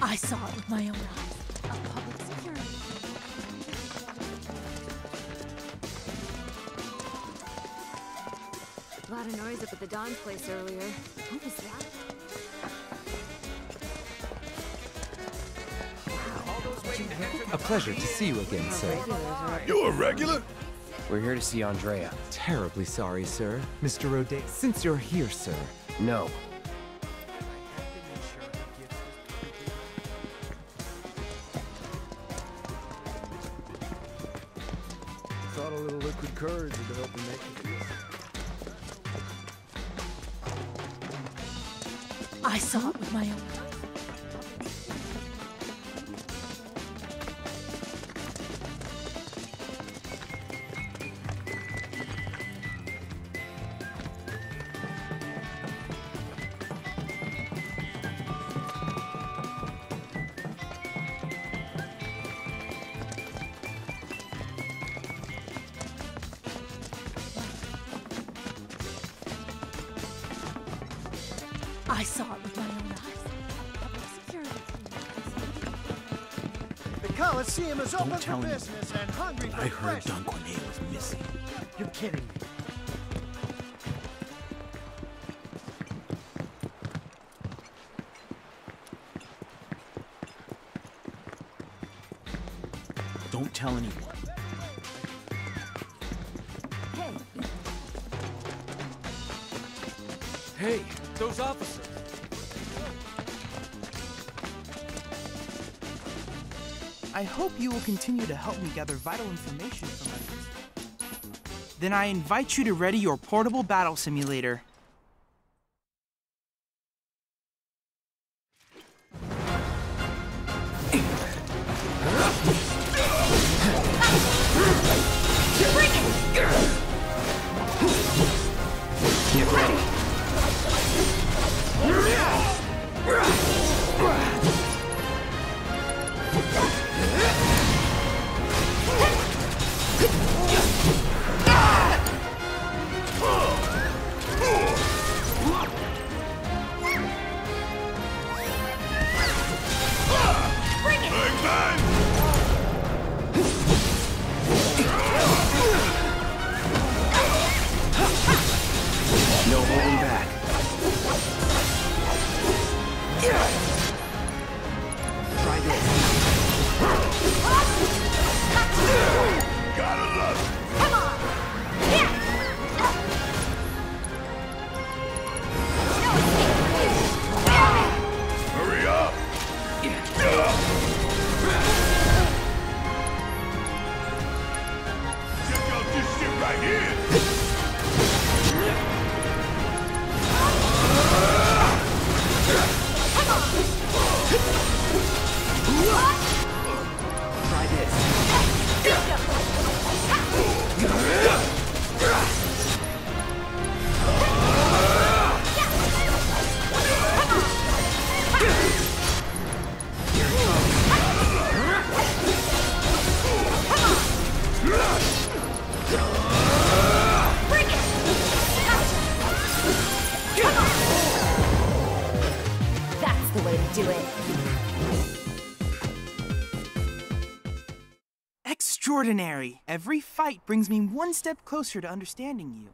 I saw it with my own eyes. A public security. A lot of noise up at the Don's place earlier. What was that? A pleasure to see you again, sir. Regulars are You a regular? We're here to see Andrea. Terribly sorry, sir. Mr. Rode, since you're here, sir. No. A little liquid courage help me make it. I saw it with my own eyes. I saw it with my own eyes. The Coliseum is open tell for business and hungry for I heard fresh- Don Corneo was missing. You're kidding me. Don't tell anyone. Hey, Hey, those officers. I hope you will continue to help me gather vital information from others. Then I invite you to ready your portable battle simulator. Get ready. No holding back. Do it. Extraordinary! Every fight brings me one step closer to understanding you.